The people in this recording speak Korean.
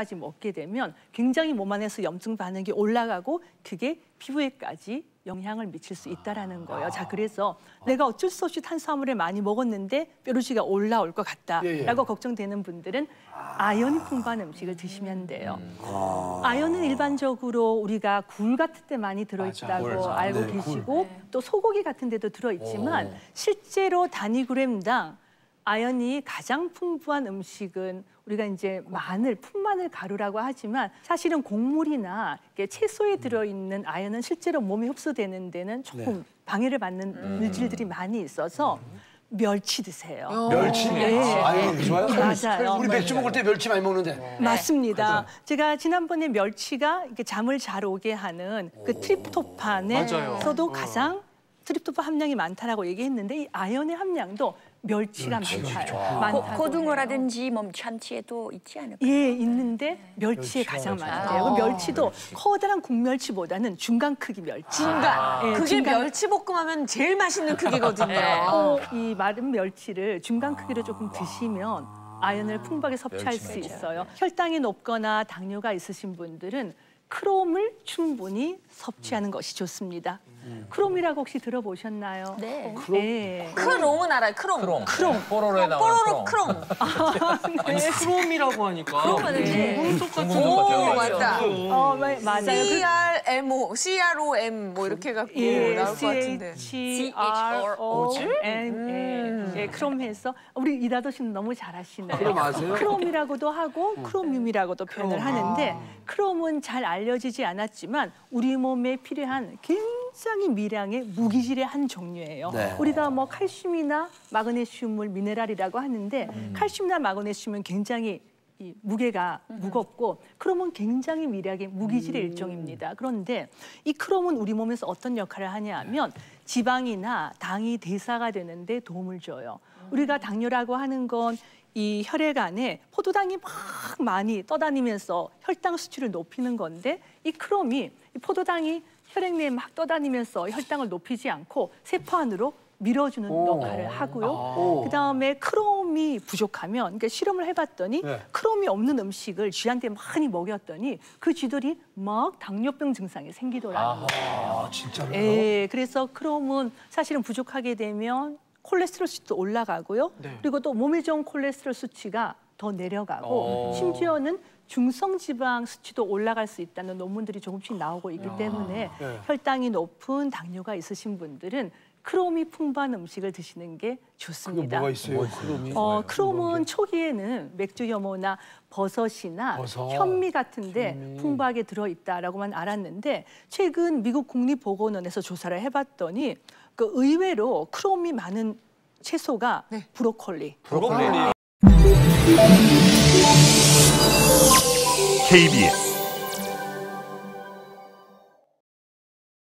까지 먹게 되면 굉장히 몸 안에서 염증 반응이 올라가고 그게 피부에까지 영향을 미칠 수 있다라는 거예요. 자, 그래서 내가 어쩔 수 없이 탄수화물을 많이 먹었는데 뾰루지가 올라올 것 같다라고 예, 예. 걱정되는 분들은 아연이 풍부한 음식을 드시면 돼요. 아연은 일반적으로 우리가 굴 같은 데 많이 들어있다고 맞아, 굴. 알고 네, 굴. 계시고 또 소고기 같은 데도 들어있지만 실제로 단위그램당 아연이 가장 풍부한 음식은 우리가 이제 마늘, 풋마늘 가루라고 하지만 사실은 곡물이나 채소에 들어있는 아연은 실제로 몸에 흡수되는 데는 조금 방해를 받는 물질들이 많이 있어서 멸치 드세요. 멸치? 네. 아유, 좋아요. 맞아요. 우리 맥주 먹을 때 멸치 많이 먹는데. 맞습니다. 제가 지난번에 멸치가 이렇게 잠을 잘 오게 하는 그 트립토판에서도 가장 트립토판 함량이 많다라고 얘기했는데 이 아연의 함량도 멸치가 많다요. 많다고 고, 고등어라든지 뭐 참치에도 있지 않을까? 예, 있는데 멸치에 가장 많대요. 그럼 멸치도 커다란 국멸치보다는 중간 크기 멸치. 중간. 예, 그게 중간- 멸치 볶음하면 제일 맛있는 크기거든요. 또이 마른 멸치를 중간 크기로 조금 드시면 아연을 풍부하게 섭취할 수 있어요. 혈당이 높거나 당뇨가 있으신 분들은 크롬을 충분히 섭취하는 것이 좋습니다. 크롬이라고 혹시 들어보셨나요? 네. 네. 크롬은 알아요. 크롬. 크롬. 크롬. 뽀로로에 나오는 뽀로로 크롱. 크롬. 아니 크롬이라고 하니까 크롬은 네. 중금속 같은 중금속 거 같아요. 오, 맞다. 어, 마- 맞아요. C R M O, C R O M 뭐 이렇게 해갖고 예, 나올 것 같은데. C R O N 예, 예, 크롬 해서 우리 이다도시는 너무 잘하시네요. 크롬 아세요? 크롬이라고도 하고 크로뮴이라고도 표현을 하는데 크롬은 잘 알려지지 않았지만 우리 몸에 필요한 굉장히 미량의 무기질의 한 종류예요. 네. 우리가 뭐 칼슘이나 마그네슘을 미네랄이라고 하는데 칼슘이나 마그네슘은 굉장히 이 무게가 무겁고 크롬은 굉장히 미량의 무기질의 일종입니다. 그런데 이 크롬은 우리 몸에서 어떤 역할을 하냐면 지방이나 당이 대사가 되는데 도움을 줘요. 우리가 당뇨라고 하는 건 이 혈액 안에 포도당이 막 많이 떠다니면서 혈당 수치를 높이는 건데 이 크롬이 이 포도당이 혈액 내에 막 떠다니면서 혈당을 높이지 않고 세포 안으로 밀어주는 역할을 하고요. 그 다음에 크롬이 부족하면 그러니까 실험을 해봤더니 네. 크롬이 없는 음식을 쥐한테 많이 먹였더니 그 쥐들이 막 당뇨병 증상이 생기더라고요. 아, 진짜로요? 예, 그래서 크롬은 사실은 부족하게 되면 콜레스테롤 수치도 올라가고요. 네. 그리고 또 몸에 좋은 콜레스테롤 수치가 더 내려가고 어. 심지어는 중성 지방 수치도 올라갈 수 있다는 논문들이 조금씩 나오고 있기 때문에 네. 혈당이 높은 당뇨가 있으신 분들은 크롬이 풍부한 음식을 드시는 게 좋습니다. 뭐가 있어요? 크롬이? 어, 크롬은 초기에는 맥주 혐오나 버섯이나 버섯. 현미 같은데 풍부하게 들어있다라고만 알았는데 최근 미국 국립보건원에서 조사를 해봤더니 그 의외로 크롬이 많은 채소가 브로콜리, 브로콜리. KBS